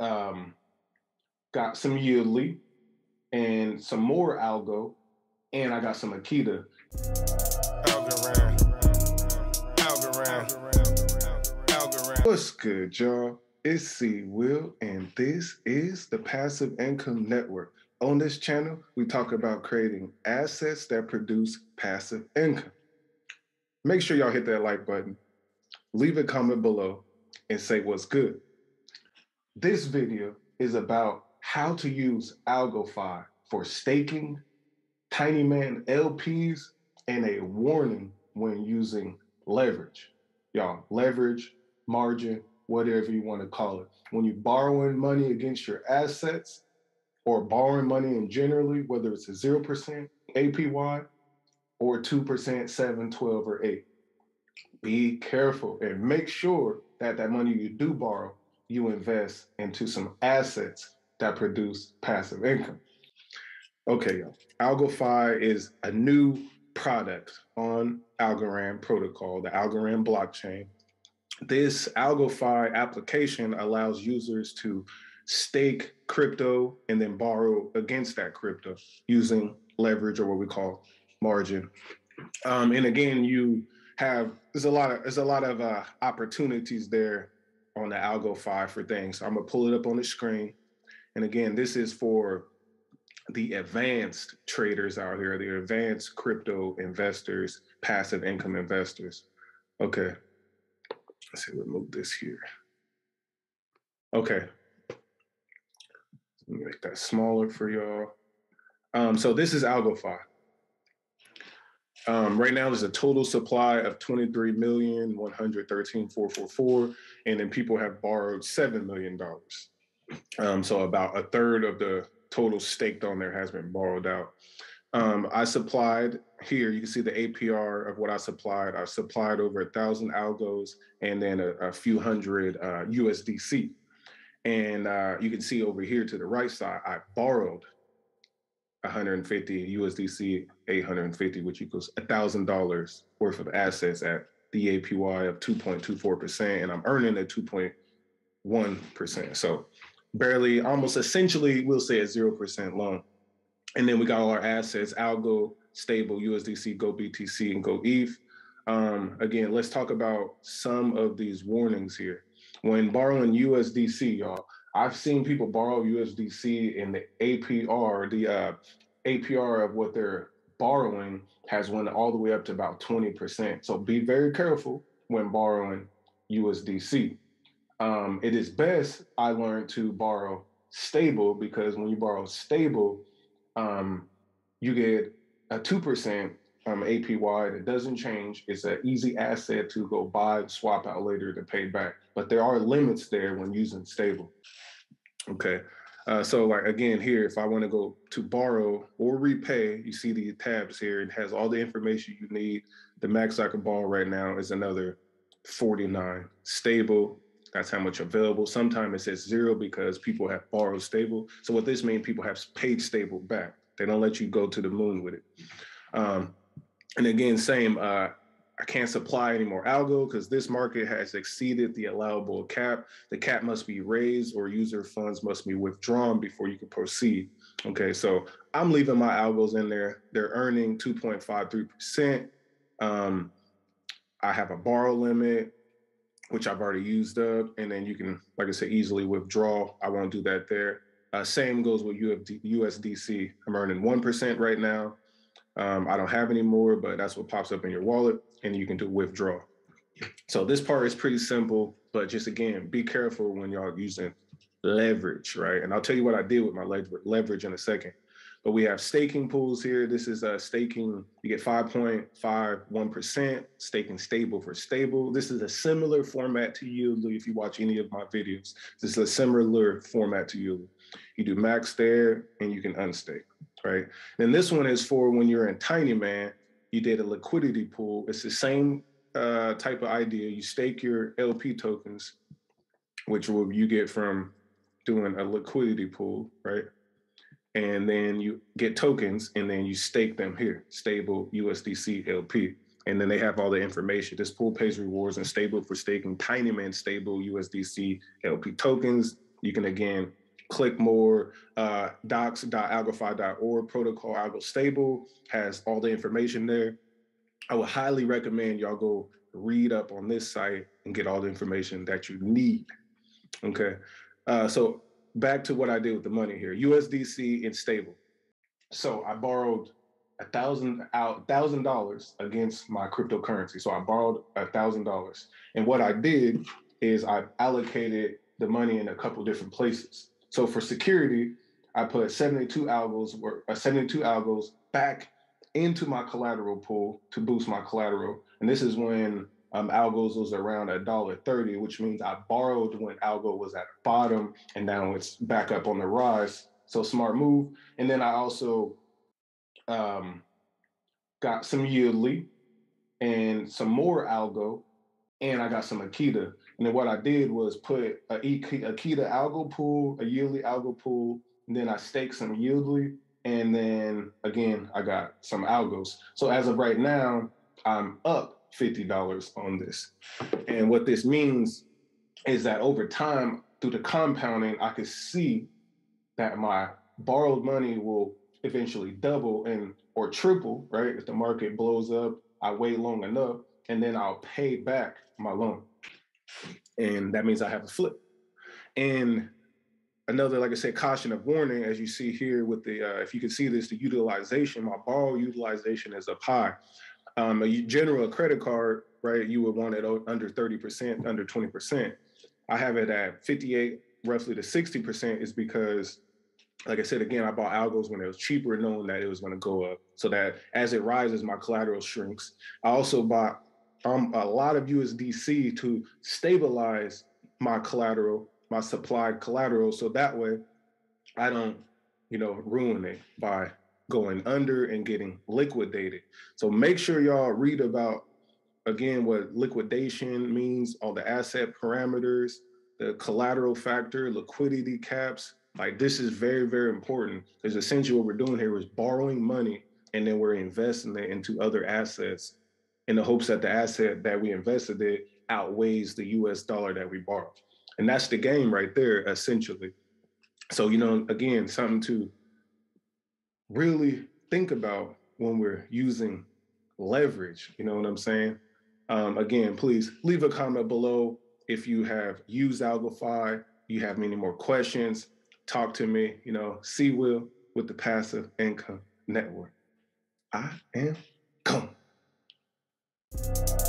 um, got some Yieldly and some more Algo, and I got some Akita. Algorand. Algorand. Algorand. What's good, y'all? It's Sea Will, and this is the Passive Income Network. On this channel, we talk about creating assets that produce passive income. Make sure y'all hit that like button, leave a comment below, and say what's good. This video is about how to use AlgoFi for staking, Tinyman LPs, and a warning when using leverage. Y'all, leverage, margin, whatever you want to call it. When you're borrowing money against your assets or borrowing money in generally, whether it's a 0% APY or 2%, 7, 12, or 8, be careful and make sure that that money you do borrow you invest into some assets that produce passive income. Okay, y'all. AlgoFi is a new product on Algorand protocol, the Algorand blockchain. This AlgoFi application allows users to stake crypto and then borrow against that crypto using leverage or what we call margin. Um, and again, you have there's a lot of there's a lot of uh, opportunities there on the AlgoFi for things. So I'm gonna pull it up on the screen. And again, this is for the advanced traders out here, the advanced crypto investors, passive income investors. Okay. Let's see, we move this here. Okay. Let me make that smaller for y'all. Um, so this is AlgoFi. Um, right now, there's a total supply of 23,113,444, and then people have borrowed $7 million. Um, so about a third of the total staked on there has been borrowed out. Um, I supplied here, you can see the APR of what I supplied. I supplied over a thousand algos and then a, a few hundred uh, USDC. And uh, you can see over here to the right side, I borrowed 150 USDC 850, which equals $1,000 worth of assets at the APY of 2.24%, and I'm earning a 2.1%. So barely, almost essentially, we'll say a 0% loan. And then we got all our assets, Algo, Stable, USDC, Go BTC, and Go ETH. Um, again, let's talk about some of these warnings here. When borrowing USDC, y'all, I've seen people borrow USDC and the APR, the uh, APR of what they're borrowing has went all the way up to about 20%. So be very careful when borrowing USDC. Um, it is best, I learned, to borrow stable because when you borrow stable, um, you get a 2% um, APY that doesn't change. It's an easy asset to go buy, swap out later to pay back. But there are limits there when using stable. Okay. Uh, so like again here, if I want to go to borrow or repay, you see the tabs here. It has all the information you need. The max I can borrow right now is another 49. Stable, that's how much available. Sometimes it says zero because people have borrowed stable. So what this means, people have paid stable back. They don't let you go to the moon with it. Um, and again, same, uh, I can't supply any more algo because this market has exceeded the allowable cap. The cap must be raised or user funds must be withdrawn before you can proceed. Okay, so I'm leaving my algos in there. They're earning 2.53%. Um, I have a borrow limit, which I've already used up. And then you can, like I said, easily withdraw. I won't do that there. Uh, same goes with USDC. I'm earning 1% right now. Um, I don't have any more, but that's what pops up in your wallet and you can do withdraw. So this part is pretty simple, but just again, be careful when y'all using leverage, right? And I'll tell you what I did with my leverage in a second. But we have staking pools here. This is a staking, you get 5.51%, staking stable for stable. This is a similar format to Yieldly if you watch any of my videos. This is a similar format to Yieldly. You do max there and you can unstake, right? And this one is for when you're in Tinyman you did a liquidity pool. It's the same uh, type of idea. You stake your LP tokens, which will you get from doing a liquidity pool, right? And then you get tokens and then you stake them here, stable USDC LP. And then they have all the information. This pool pays rewards and stable for staking Tinyman stable USDC LP tokens. You can again click more. Uh, docs.algofi.org protocol algo stable has all the information there. I would highly recommend y'all go read up on this site and get all the information that you need. Okay. Uh, so back to what I did with the money here USDC and stable. So I borrowed a thousand out thousand dollars against my cryptocurrency. So I borrowed a thousand dollars. And what I did is I allocated the money in a couple different places. So for security, I put 72 algos or uh, 72 algos back into my collateral pool to boost my collateral. And this is when um, algos was around a dollar thirty, which means I borrowed when algo was at the bottom, and now it's back up on the rise. So smart move. And then I also um, got some Yieldly and some more algo, and I got some Akita. And then what I did was put a Akita algo pool, a Yieldly algo pool, and then I staked some Yieldly, and then again I got some algos. So as of right now, I'm up $50 on this. And what this means is that over time, through the compounding, I could see that my borrowed money will eventually double and or triple, right? If the market blows up, I wait long enough, and then I'll pay back my loan. And that means I have a flip. And another, like I said, caution of warning, as you see here with the, uh, if you can see this, the utilization, my borrow utilization is up high. Um, a general credit card, right? You would want it under 30%, under 20%. I have it at 58, roughly to 60% is because, like I said, again, I bought algos when it was cheaper, knowing that it was going to go up. So that as it rises, my collateral shrinks. I also bought um, a lot of USDC to stabilize my collateral, my supplied collateral. So that way I don't, you know, ruin it by going under and getting liquidated. So make sure y'all read about again what liquidation means, all the asset parameters, the collateral factor, liquidity caps. Like this is very, very important because essentially what we're doing here is borrowing money and then we're investing it into other assets in the hopes that the asset that we invested in outweighs the US dollar that we borrowed. And that's the game right there, essentially. So, you know, again, something to really think about when we're using leverage. You know what I'm saying? Um, again, please leave a comment below if you have used AlgoFi, you have many more questions, talk to me, you know, Sea Will with the Passive Income Network. I am gone.